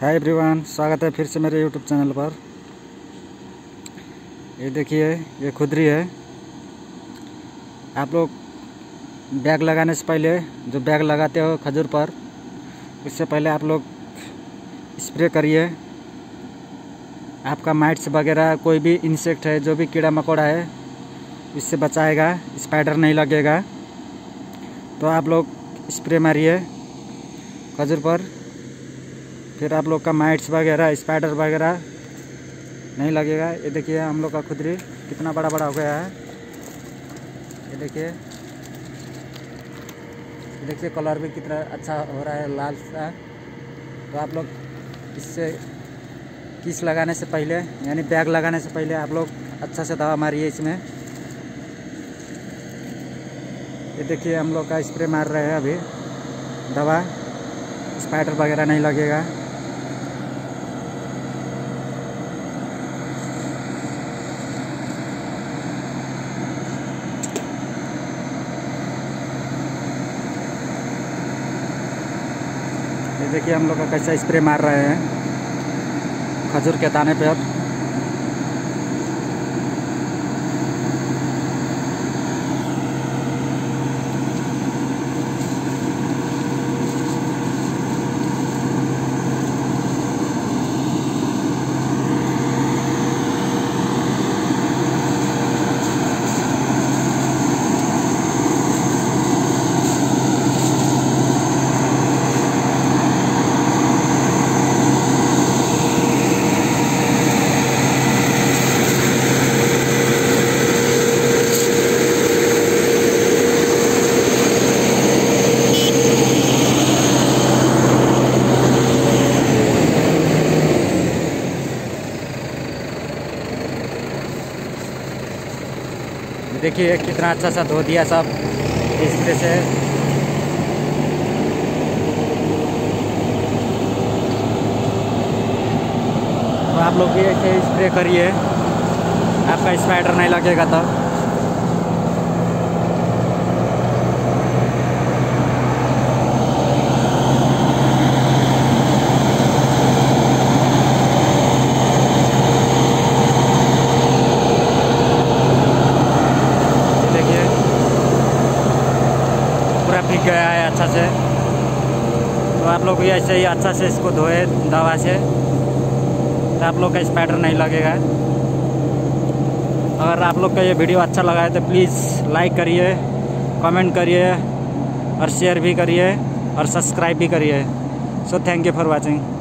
Hi everyone स्वागत है फिर से मेरे यूट्यूब चैनल पर। ये देखिए, ये खुदरी है। आप लोग बैग लगाने से पहले, जो बैग लगाते हो खजूर पर, उससे पहले आप लोग स्प्रे करिए। आपका माइट्स वगैरह, कोई भी इंसेक्ट है, जो भी कीड़ा मकोड़ा है, इससे बचाएगा स्पाइडर नहीं लगेगा। तो आप लोग स्प्रे मारिए खजूर पर। फिर आप लोग का माइट्स वगैरह स्पाइडर वगैरह नहीं लगेगा। ये देखिए हम लोग का खुदरी कितना बड़ा बड़ा हो गया है। ये देखिए। देखिए कलर भी कितना अच्छा हो रहा है, लाल सा। तो आप लोग इससे किस लगाने से पहले, यानी बैग लगाने से पहले आप लोग अच्छा से दवा मारिए इसमें। ये देखिए हम लोग का स्प्रे मार रहे हैं अभी। दवा स्पाइडर वगैरह नहीं लगेगा। ये देखिए हम लोग का कैसा स्प्रे मार रहे हैं। खजूर के दाने पे अब देखिए कितना अच्छा सा धो दिया सब। स्प्रे से। तो आप लोग भी ऐसे स्प्रे करिए। आपका स्पाइडर नहीं लगेगा तो। पूरा गया है अच्छा से। तो आप लोग भी ऐसे ही अच्छा से इसको धोए, दवा से। तो आप लोग का स्पाइडर नहीं लगेगा। अगर आप लोग का ये वीडियो अच्छा लगा है तो प्लीज़ लाइक करिए कमेंट करिए और शेयर भी करिए और सब्सक्राइब भी करिए। So thank you for watching